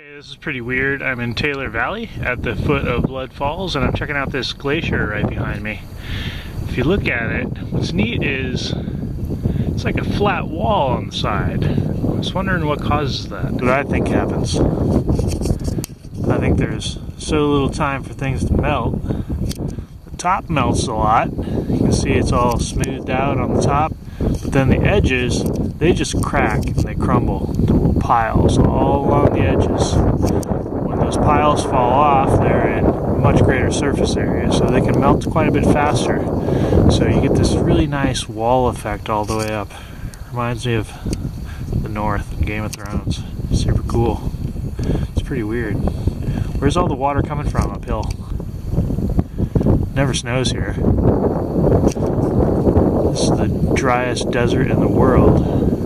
Hey, this is pretty weird. I'm in Taylor Valley at the foot of Blood Falls and I'm checking out this glacier right behind me. If you look at it, what's neat is it's like a flat wall on the side. I was wondering what causes that. What I think happens. I think there's so little time for things to melt. The top melts a lot. You can see it's all smoothed out on the top, but then the edges, they just crack and they crumble to little piles all along the edges. When those piles fall off, they're in much greater surface area, so they can melt quite a bit faster. So you get this really nice wall effect all the way up. Reminds me of the North in Game of Thrones. Super cool. It's pretty weird. Where's all the water coming from uphill? Never snows here. Is the driest desert in the world.